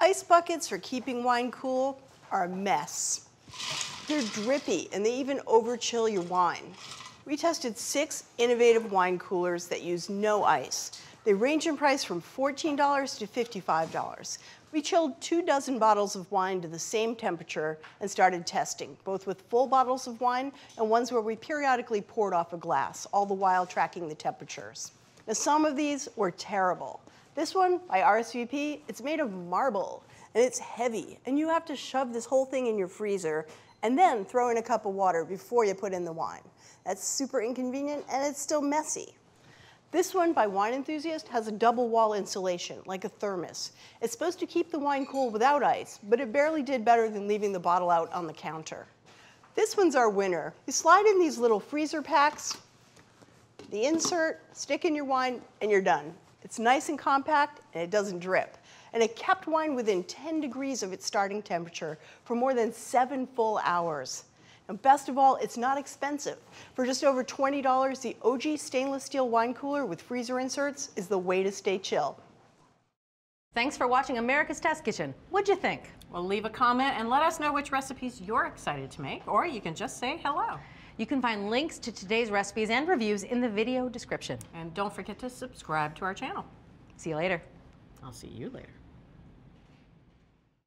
Ice buckets for keeping wine cool are a mess. They're drippy and they even overchill your wine. We tested six innovative wine coolers that use no ice. They range in price from $14 to $55. We chilled two dozen bottles of wine to the same temperature and started testing, both with full bottles of wine and ones where we periodically poured off a glass, all the while tracking the temperatures. Now, some of these were terrible. This one by RSVP, it's made of marble and it's heavy, and you have to shove this whole thing in your freezer and then throw in a cup of water before you put in the wine. That's super inconvenient and it's still messy. This one by Wine Enthusiast has a double wall insulation, like a thermos. It's supposed to keep the wine cool without ice, but it barely did better than leaving the bottle out on the counter. This one's our winner. You slide in these little freezer packs, the insert, stick in your wine, and you're done. It's nice and compact, and it doesn't drip. And it kept wine within 10 degrees of its starting temperature for more than seven full hours. And best of all, it's not expensive. For just over $20, the Oggi stainless steel wine cooler with freezer inserts is the way to stay chill. Thanks for watching America's Test Kitchen. What'd you think? Well, leave a comment and let us know which recipes you're excited to make, or you can just say hello. You can find links to today's recipes and reviews in the video description. And don't forget to subscribe to our channel. See you later. I'll see you later.